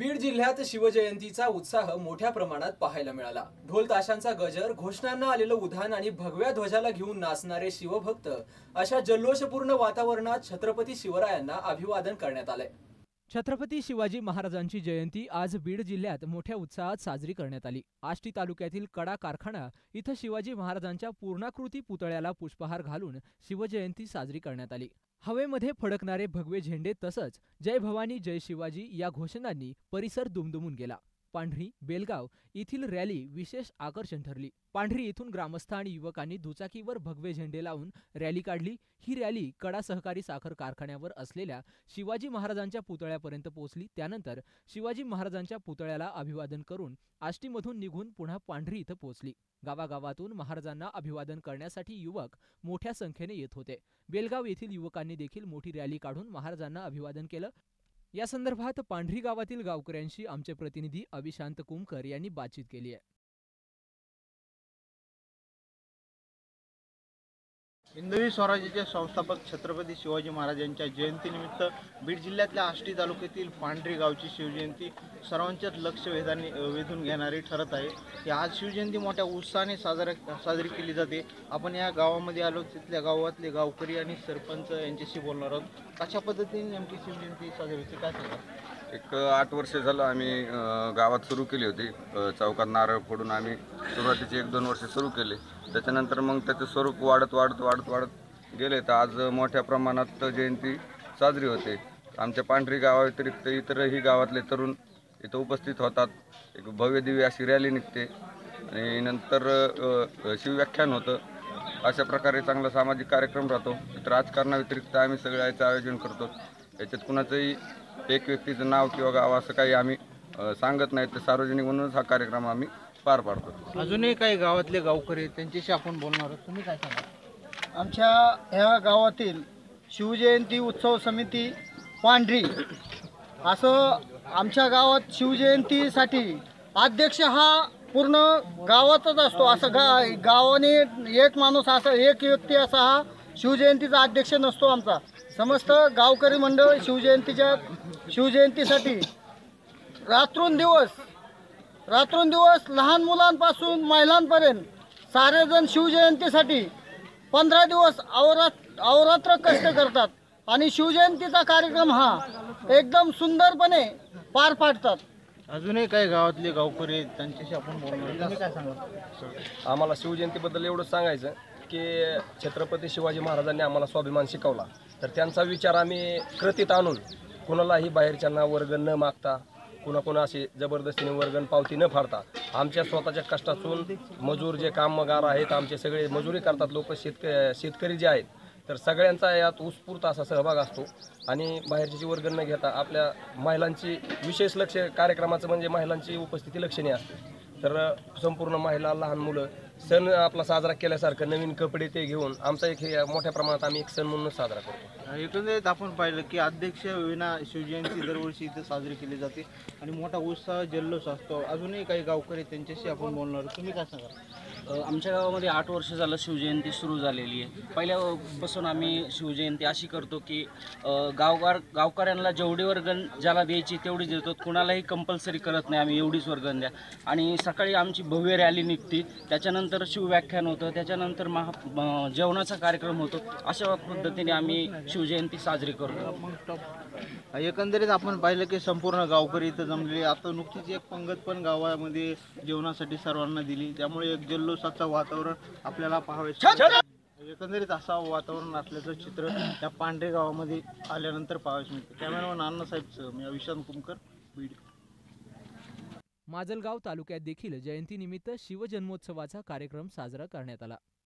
बीड जिल्ह्यात शिवजयंतीचा उत्साह मोठ्या प्रमाणात पाहायला मिळाला. ढोल ताशांचा गजर घोषणांना आलेलं उधाण आणि भगव्या ध्वजाला घेऊन नाचणारे शिवभक्त अशा जल्लोषपूर्ण वातावरणात छत्रपती शिवरायांना अभिवादन करण्यात आलंय. छत्रपती शिवाजी महाराजांची जयंती आज बीड जिल्ह्यात मोठ्या उत्साहात साजरी करण्यात आली. आष्टी तालुक्यातील कडा कारखाना इथं शिवाजी महाराजांच्या पूर्णाकृती पुतळ्याला पुष्पहार घालून शिवजयंती साजरी करण्यात आली. हवेमध्ये फडकणारे भगवे झेंडे तसंच जय भवानी जय शिवाजी या घोषणांनी परिसर दुमदुमून गेला. पांढरी बेलगाव येथील रॅली विशेष आकर्षण ठरली. पांढरी येथून ग्रामस्थ आणि युवकांनी दुचाकीवर भगवे झेंडे लावून रॅली काढली. ही रॅली कडा सहकारी साखर कारखान्यावर असलेल्या शिवाजी महाराजांच्या पुतळ्यापर्यंत पोहोचली. त्यानंतर शिवाजी महाराजांच्या पुतळ्याला अभिवादन करून आष्टीमधून निघून पुन्हा पांढरी इथं पोहोचली. गावागावातून महाराजांना अभिवादन करण्यासाठी युवक मोठ्या संख्येने येत होते. बेलगाव येथील युवकांनी देखील मोठी रॅली काढून महाराजांना अभिवादन केलं. या संदर्भात पांढरी गावातील गावकऱ्यांशी आमचे प्रतिनिधी अभिशांत कुमकर यांनी बातचीत केली आहे. हिंदवी स्वराज्याचे संस्थापक छत्रपती शिवाजी महाराजांच्या जयंतीनिमित्त बीड जिल्ह्यातल्या आष्टी तालुक्यातील पांढरी गावची शिवजयंती सर्वांच्याच लक्ष वेधाने वेधून घेणारी ठरत आहे. की आज शिवजयंती मोठ्या उत्साहाने साजरा साजरी केली जाते. आपण या गावामध्ये आलो तिथल्या गावातले गावकरी आणि सरपंच यांच्याशी बोलणार आहोत. कशा पद्धतीने नेमकी शिवजयंती साजरी होती काय सांगा एक आठ वर्ष झालं आम्ही गावात सुरू केली होती. चौकात नारळ फोडून आम्ही सुरुवातीचे एक दोन वर्ष सुरू केले. त्याच्यानंतर मग त्याचं स्वरूप वाढत वाढत वाढत वाढत गेले. तर आज मोठ्या प्रमाणात जयंती साजरी होते. आमच्या पांढरी गावाव्यतिरिक्त इतरही गावातले तरुण इथं उपस्थित होतात. एक भव्य दिव्य अशी रॅली निघते. आणि नंतर शिवव्याख्यान होतं. अशा प्रकारे चांगला सामाजिक कार्यक्रम राहतो. तर राजकारणाव्यतिरिक्त आम्ही सगळ्याचं आयोजन करतो. याच्यात कुणाचंही एक व्यक्तीचं नाव किंवा गाव असं काही आम्ही अ, सांगत नाही. तर सार्वजनिक म्हणूनच हा कार्यक्रम आम्ही पार पाडतो. अजूनही काही गावातले गावकरी आहेत त्यांच्याशी आपण बोलणार आहोत. तुम्ही काय सांगा आमच्या ह्या गावातील शिवजयंती उत्सव समिती पांढरी. असं आमच्या गावात शिवजयंतीसाठी अध्यक्ष हा पूर्ण गावातच असतो. असं गा गावाने एक माणूस असा एक व्यक्ती असा हा शिवजयंतीचा अध्यक्ष नसतो आमचा. समस्त गावकरी मंडळ शिवजयंतीच्या शिवजयंतीसाठी रात्रंदिवस रात्रंदिवस लहान मुलांपासून महिलांपर्यंत सारेजण शिवजयंतीसाठी पंधरा दिवस अवरात अवरात्र कष्ट करतात आणि शिवजयंतीचा कार्यक्रम हा एकदम सुंदरपणे पार पाडतात. अजूनही काही गावातले गावकरी त्यांच्याशी आपण बोलणार आम्हाला शिवजयंतीबद्दल एवढंच सांगायचं की छत्रपती शिवाजी महाराजांनी आम्हाला स्वाभिमान शिकवला. तर त्यांचा विचार आम्ही कृतीत आणून कुणालाही बाहेरच्यांना वर्ग न मागता कुणाकुणा असे जबरदस्तीने वर्गण पावती न फाडता आमच्या स्वतःच्या कष्टातून मजूर जे कामगार आहेत आमचे सगळे मजुरी करतात लोक शेतक शेतकरी जे आहेत तर सगळ्यांचा यात उत्स्फूर्त असा सहभाग असतो. आणि बाहेरची वर्ग न घेता आपल्या महिलांची विशेष लक्ष कार्यक्रमाचं म्हणजे महिलांची उपस्थिती लक्षणीय असते. तर संपूर्ण महिला लहान मुलं सण आपला साजरा केल्यासारखं नवीन कपडे ते घेऊन आमचा एक हे मोठ्या प्रमाणात आम्ही एक सण म्हणून साजरा करतो. एकंदरीत आपण पाहिलं की अध्यक्ष विना शिवजयंती दरवर्षी इथं साजरी केली जाते आणि मोठा उत्साह जल्लोष असतो. अजूनही काही गावकरी त्यांच्याशी आपण बोलणार तुम्ही काय सांगा आमच्या गावामध्ये आठ वर्ष झालं शिवजयंती सुरू झालेली आहे. पहिल्यापासून आम्ही शिवजयंती अशी करतो की गावगार गावकऱ्यांना जेवढी वर्गण ज्याला द्यायची तेवढी देतो. कुणालाही कंपल्सरी करत नाही आम्ही एवढीच वर्गण द्या. आणि सकाळी आमची भव्य रॅली निघते. त्याच्यानंतर शिवव्याख्यान होतं. त्याच्यानंतर महा जेवणाचा कार्यक्रम होतो. अशा पद्धतीने आम्ही शिवजयंती साजरी करतो. एकंदरीत आपण पाहिलं की संपूर्ण गावकरी इथं जमलेली आता नुकतीच एक पंगत पण गावामध्ये जेवणासाठी सर्वांना दिली. त्यामुळे एक जल्लोषाचं वातावरण आपल्याला पाहावयास मिळतं. एकंदरीत असं वातावरण असल्याचं चित्र त्या पांढरे गावामध्ये आल्यानंतर पाहावयास मिळतं. कॅमेरामॅन अण्णासाहेबचं मी अविशांत कुमकर बीड. माजलगाव तालुक्यात देखील जयंतीनिमित्त शिवजन्मोत्सवाचा कार्यक्रम साजरा करण्यात आला.